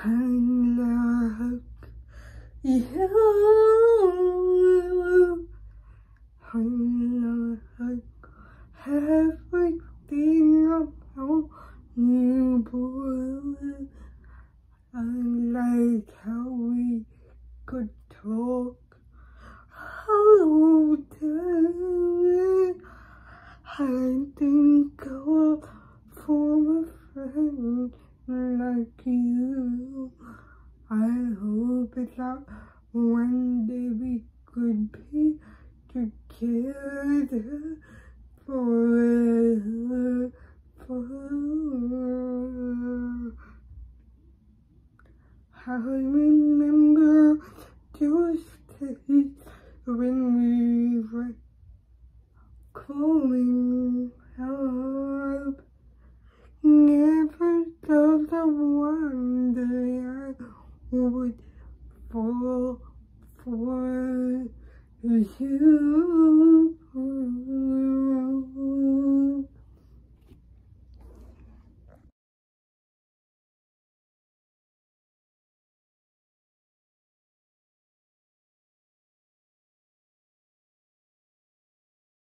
I love you. Everything about you, boy. I like how we could talk. I think I'll friend like you? I hope that one day we could be together forever. I remember those days when we were growing that one day I would fall for you.